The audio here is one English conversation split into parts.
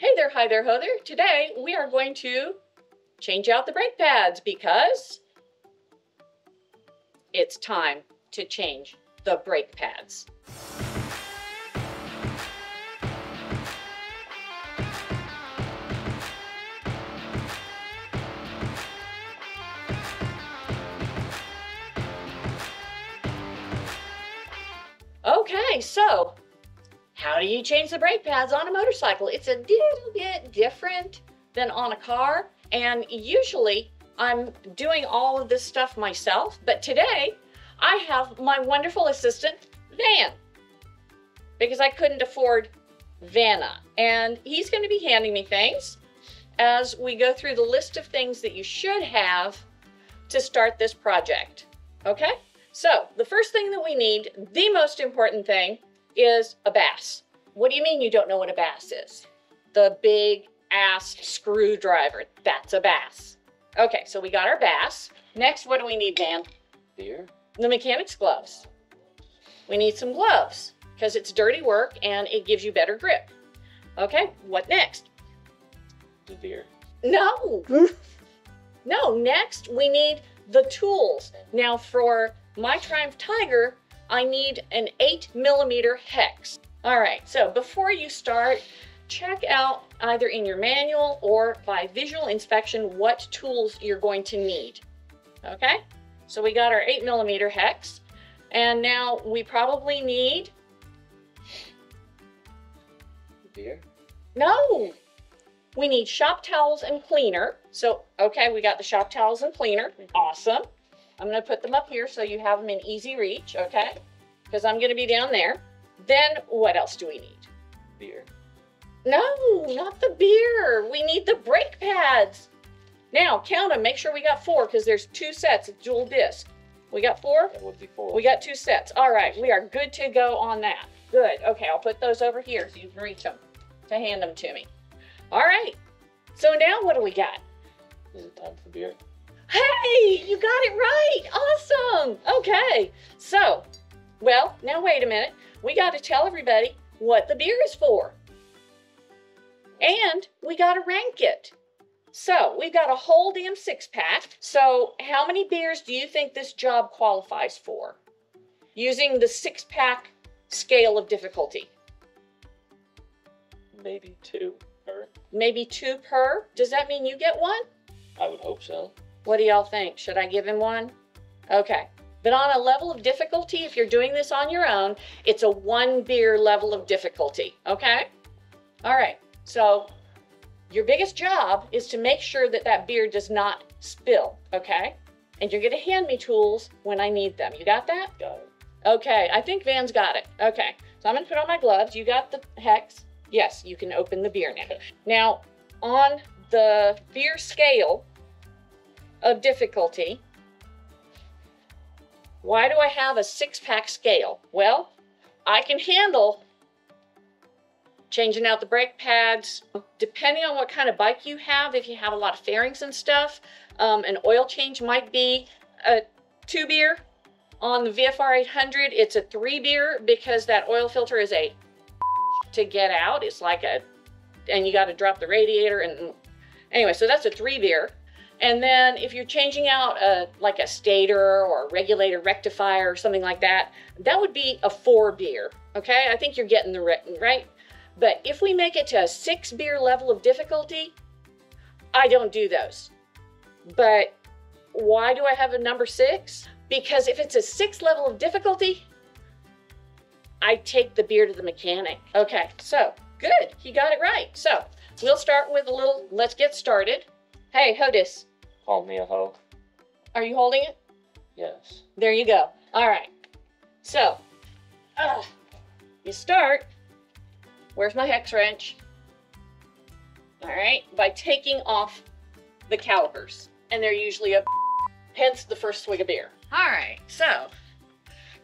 Hey there, hi there, ho there. Today we are going to change out the brake pads because it's time to change the brake pads. Okay, so how do you change the brake pads on a motorcycle? It's a little bit different than on a car. And usually I'm doing all of this stuff myself. But today I have my wonderful assistant, Van, because I couldn't afford Vanna. And he's going to be handing me things as we go through the list of things that you should have to start this project. Okay? So, the first thing that we need, the most important thing, is a bass. What do you mean you don't know what a bass is? The big ass screwdriver. That's a bass. Okay, so we got our bass. Next, what do we need, Van? Beer? The mechanic's gloves. We need some gloves because it's dirty work and it gives you better grip. Okay, what next? The beer. No. no, next we need the tools. Now for my Triumph Tiger, I need an eight millimeter hex. All right, so before you start, check out either in your manual or by visual inspection what tools you're going to need. Okay, so we got our eight millimeter hex, and now we probably need, Beer? no, we need shop towels and cleaner. So, okay, we got the shop towels and cleaner, mm-hmm. awesome. I'm gonna put them up here so you have them in easy reach, okay? Because I'm gonna be down there. Then what else do we need? Beer. No, not the beer. We need the brake pads. Now, count them. Make sure we got four because there's two sets of dual disc. We got four? That would be four. We got two sets. All right, we are good to go on that. Good. Okay, I'll put those over here so you can reach them to hand them to me. All right. So now what do we got? Is it time for beer? Hey, you got it right. Awesome. Okay. So, well, now wait a minute. We got to tell everybody what the beer is for. And we got to rank it. So, we've got a whole damn six pack. So, how many beers do you think this job qualifies for? Using the six pack scale of difficulty. Maybe two per. Maybe two per? Does that mean you get one? I would hope so. What do y'all think? Should I give him one? Okay. But on a level of difficulty, if you're doing this on your own, it's a one beer level of difficulty. Okay? All right. So your biggest job is to make sure that that beer does not spill. Okay? And you're going to hand me tools when I need them. You got that? Got it. Okay. I think Van's got it. Okay. So I'm going to put on my gloves. You got the hex. Yes, you can open the beer now. Now, on the beer scale, of difficulty. Why do I have a six pack scale? Well, I can handle changing out the brake pads. Depending on what kind of bike you have, if you have a lot of fairings and stuff, um, an oil change might be a two beer. On the VFR 800, it's a three beer because that oil filter is a to get out. It's like a, and you got to drop the radiator. And anyway, so that's a three beer. And then if you're changing out a like a stator or a regulator rectifier or something like that, that would be a four beer. Okay, I think you're getting the right, right. But if we make it to a six beer level of difficulty, I don't do those. But why do I have a number six? Because if it's a six level of difficulty, I take the beer to the mechanic. Okay, so good, he got it right. So we'll start with a little, let's get started. Hey, Hodis, Call me a hoe. are you holding it? Yes. There you go. All right. So, uh, you start. Where's my hex wrench? All right, by taking off the calipers, and they're usually a hence the first swig of beer. All right, so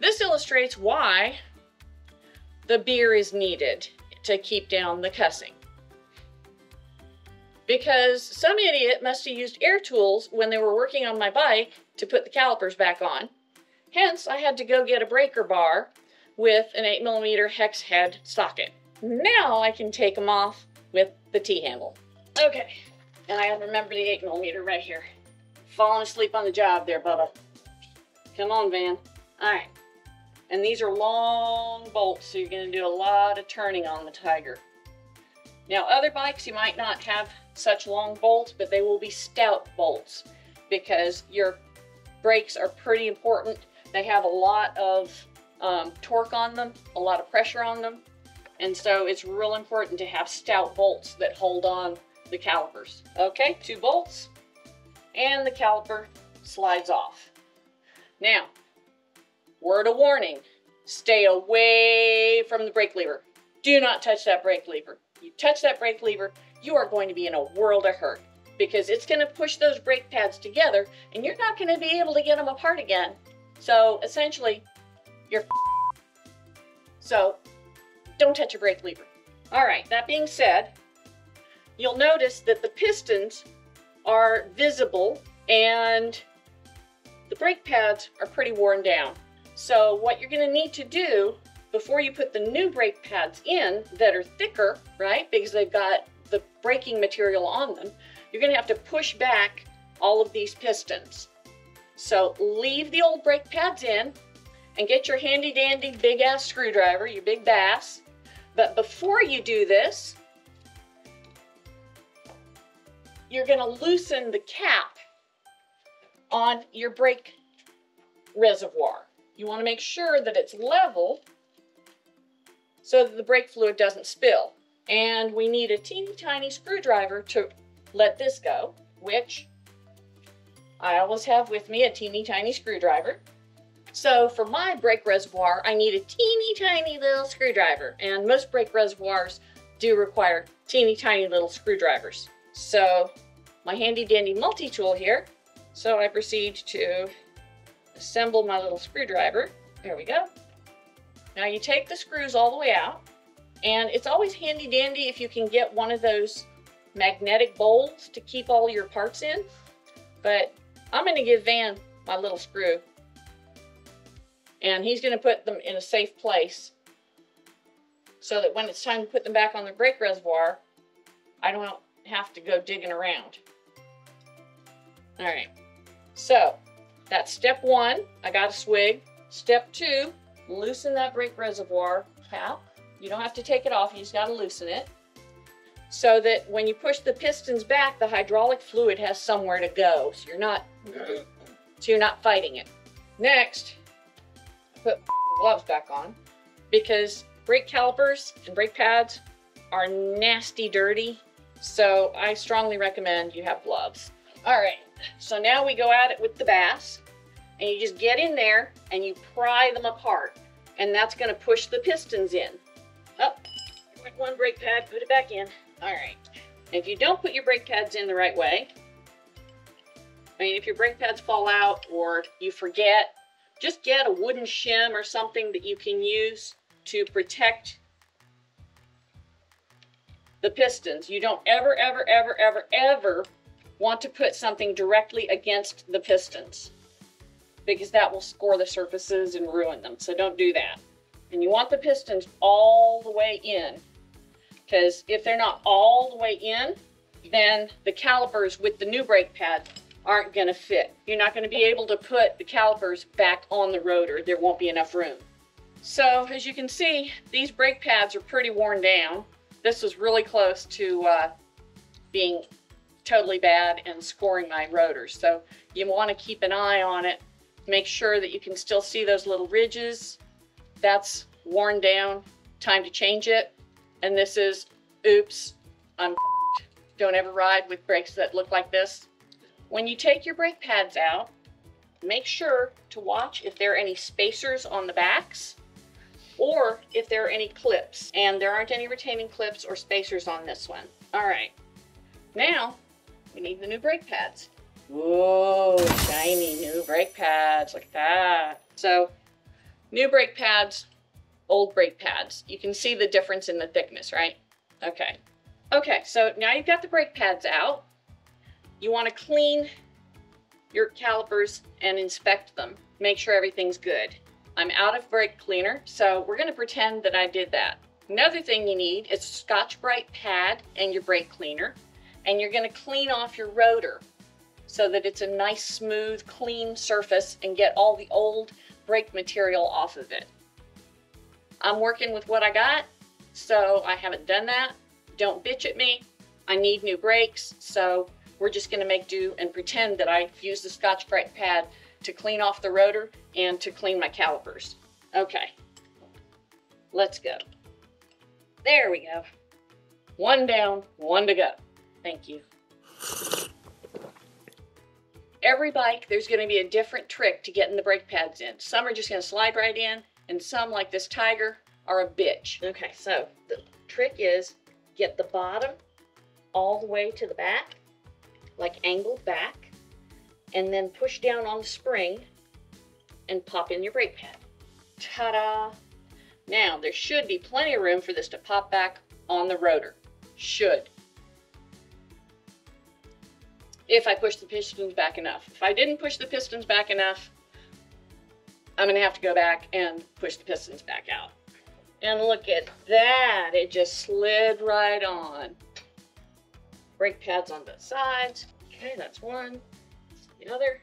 this illustrates why the beer is needed to keep down the cussing. Because some idiot must have used air tools when they were working on my bike to put the calipers back on. Hence, I had to go get a breaker bar with an 8mm hex head socket. Mm-hmm. Now I can take them off with the T-handle. Okay, and I remember the 8 millimeter right here. Falling asleep on the job there, Bubba. Come on, Van. All right. And these are long bolts, so you're gonna do a lot of turning on the Tiger. Now, other bikes, you might not have such long bolts, but they will be stout bolts because your brakes are pretty important. They have a lot of um, torque on them, a lot of pressure on them. And so it's real important to have stout bolts that hold on the calipers. Okay, two bolts and the caliper slides off. Now, word of warning, stay away from the brake lever. Do not touch that brake lever. You touch that brake lever, you are going to be in a world of hurt because it's going to push those brake pads together and you're not going to be able to get them apart again. So essentially, you're so don't touch your brake lever. All right, that being said, you'll notice that the pistons are visible and the brake pads are pretty worn down. So what you're gonna need to do before you put the new brake pads in that are thicker, right, because they've got the braking material on them, you're gonna have to push back all of these pistons. So leave the old brake pads in and get your handy dandy big ass screwdriver, your big bass. But before you do this, you're gonna loosen the cap on your brake reservoir. You wanna make sure that it's level so that the brake fluid doesn't spill. And we need a teeny tiny screwdriver to let this go, which I always have with me a teeny tiny screwdriver. So for my brake reservoir, I need a teeny tiny little screwdriver, and most brake reservoirs do require teeny tiny little screwdrivers. So my handy dandy multi-tool here. So I proceed to assemble my little screwdriver. There we go. Now you take the screws all the way out, and it's always handy dandy if you can get one of those magnetic bowls to keep all your parts in. But I'm gonna give Van my little screw and he's going to put them in a safe place so that when it's time to put them back on the brake reservoir, I don't have to go digging around. All right, so that's step one. I got a swig. Step two, loosen that brake reservoir cap. You don't have to take it off, you just got to loosen it so that when you push the pistons back, the hydraulic fluid has somewhere to go. So you're not, so you're not fighting it. Next, put gloves back on because brake calipers and brake pads are nasty dirty. So I strongly recommend you have gloves. All right, so now we go at it with the bass and you just get in there and you pry them apart and that's gonna push the pistons in. Up, oh, one brake pad, put it back in. All right, if you don't put your brake pads in the right way, I mean, if your brake pads fall out or you forget just get a wooden shim or something that you can use to protect the pistons. You don't ever, ever, ever, ever, ever want to put something directly against the pistons because that will score the surfaces and ruin them. So don't do that. And you want the pistons all the way in because if they're not all the way in, then the calipers with the new brake pad aren't going to fit. You're not going to be able to put the calipers back on the rotor. There won't be enough room. So as you can see, these brake pads are pretty worn down. This was really close to uh, being totally bad and scoring my rotors. So you want to keep an eye on it. Make sure that you can still see those little ridges. That's worn down. Time to change it. And this is, oops, I'm don't ever ride with brakes that look like this. When you take your brake pads out, make sure to watch if there are any spacers on the backs or if there are any clips. And there aren't any retaining clips or spacers on this one. All right, now we need the new brake pads. Whoa, shiny new brake pads, like that. So new brake pads, old brake pads. You can see the difference in the thickness, right? Okay. Okay, so now you've got the brake pads out. You want to clean your calipers and inspect them. Make sure everything's good. I'm out of brake cleaner, so we're going to pretend that I did that. Another thing you need is a Scotch Brite pad and your brake cleaner. And you're going to clean off your rotor so that it's a nice, smooth, clean surface and get all the old brake material off of it. I'm working with what I got, so I haven't done that. Don't bitch at me. I need new brakes, so we're just to make do and pretend that I used the Scotch Brite pad to clean off the rotor and to clean my calipers. Okay, let's go. There we go. One down, one to go. Thank you. Every bike, there's going to be a different trick to getting the brake pads in. Some are just going to slide right in, and some, like this Tiger, are a bitch. Okay, so the trick is get the bottom all the way to the back, like angled back, and then push down on the spring and pop in your brake pad. Ta-da! Now, there should be plenty of room for this to pop back on the rotor. Should. If I push the pistons back enough. If I didn't push the pistons back enough, I'm gonna have to go back and push the pistons back out. And look at that, it just slid right on. Brake pads on both sides. Okay, that's one. The other.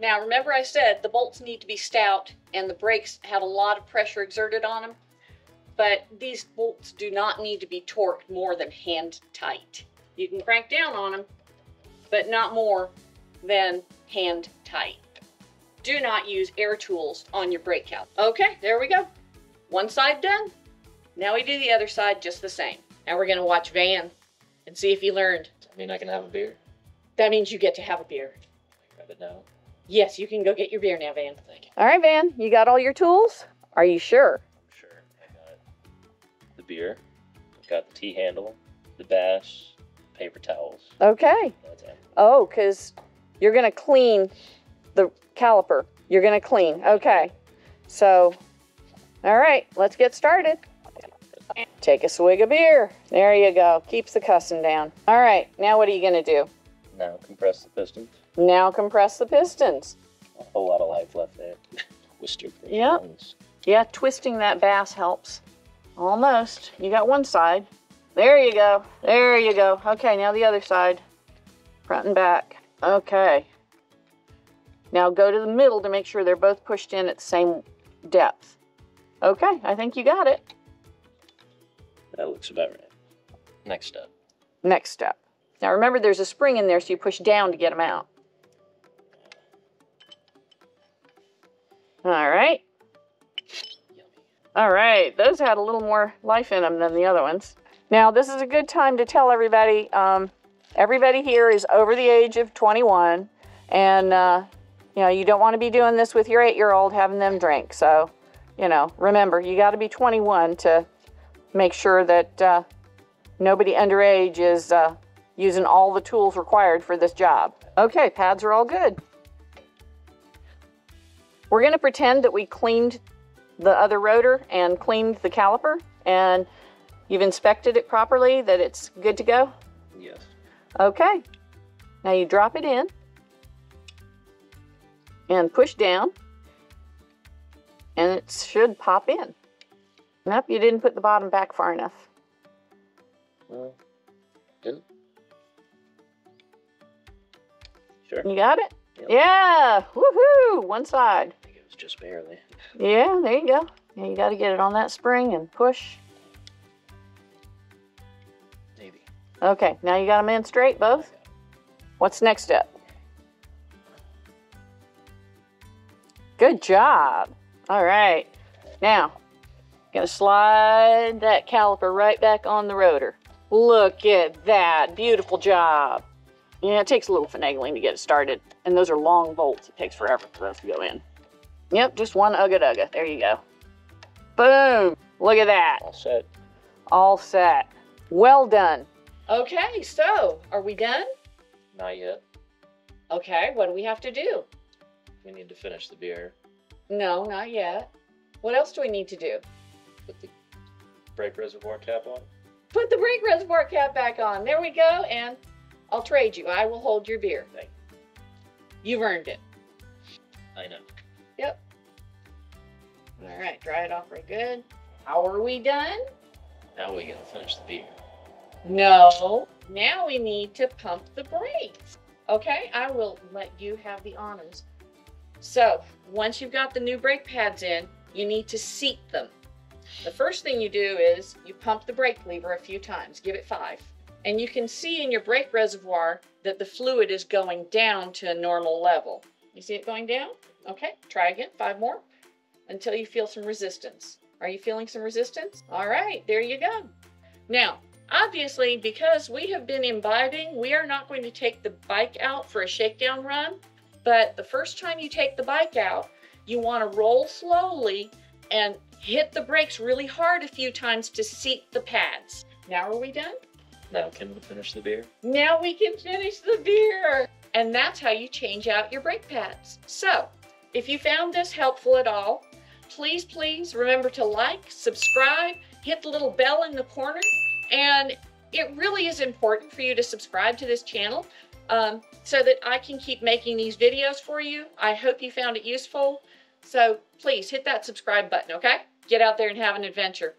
Now, remember I said the bolts need to be stout and the brakes have a lot of pressure exerted on them, but these bolts do not need to be torqued more than hand tight. You can crank down on them, but not more than hand tight. Do not use air tools on your brake caliper. Okay, there we go. One side done. Now we do the other side just the same. Now we're gonna watch Van and see if he learned. I mean, I can have a beer. That means you get to have a beer. Grab it now. Yes, you can go get your beer now, Van. Thank you. All right, Van, you got all your tools? Are you sure? Sure. I got the beer. I've got the T handle, the bash, paper towels. Okay. That's it. Oh, because you're going to clean the caliper. You're going to clean. Okay. So, all right, let's get started. Take a swig of beer. There you go. Keeps the cussing down. All right, now what are you going to do? Now compress the pistons. Now compress the pistons. A whole lot of life left there. Twister. Yep. Yeah, twisting that bass helps. Almost. You got one side. There you go. There you go. Okay, now the other side. Front and back. Okay. Now go to the middle to make sure they're both pushed in at the same depth. Okay, I think you got it. That looks about right. Next step. Next step. Now remember there's a spring in there so you push down to get them out. All right. All right, those had a little more life in them than the other ones. Now, this is a good time to tell everybody um, everybody here is over the age of 21, and uh, you know, you don't want to be doing this with your eight year old having them drink. So, you know, remember, you got to be 21 to make sure that uh, nobody underage is uh, using all the tools required for this job. Okay, pads are all good. We're going to pretend that we cleaned the other rotor and cleaned the caliper and you've inspected it properly, that it's good to go? Yes. Okay. Now you drop it in and push down and it should pop in. Nope, you didn't put the bottom back far enough. Well, didn't. Sure. You got it? Yep. Yeah. Woohoo! One side. I think it was just barely. Yeah, there you go. Yeah, you got to get it on that spring and push. Maybe. Okay, now you got them in straight, both? What's next step? Good job. All right. Now, gonna slide that caliper right back on the rotor. Look at that. Beautiful job. Yeah, it takes a little finagling to get it started. And those are long bolts. It takes forever for those to go in. Yep, just one ugga dugga. There you go. Boom. Look at that. All set. All set. Well done. Okay, so are we done? Not yet. Okay, what do we have to do? We need to finish the beer. No, not yet. What else do we need to do? Put the brake reservoir cap on. Put the brake reservoir cap back on. There we go, and I'll trade you. I will hold your beer. Thank You've earned it. I know. Yep. All right, dry it off real good. How are we done? Now we gotta finish the beer. No. Now we need to pump the brakes. Okay, I will let you have the honors. So, once you've got the new brake pads in, you need to seat them. The first thing you do is you pump the brake lever a few times, give it five. And you can see in your brake reservoir that the fluid is going down to a normal level. You see it going down? Okay, try again, five more, until you feel some resistance. Are you feeling some resistance? All right, there you go. Now, obviously, because we have been imbibing, we are not going to take the bike out for a shakedown run. But the first time you take the bike out, you want to roll slowly and hit the brakes really hard a few times to seat the pads. Now are we done? Now can we finish the beer? Now we can finish the beer. And that's how you change out your brake pads. So, if you found this helpful at all, please, please remember to like, subscribe, hit the little bell in the corner. And it really is important for you to subscribe to this channel um, so that I can keep making these videos for you. I hope you found it useful. So please hit that subscribe button, okay? Get out there and have an adventure.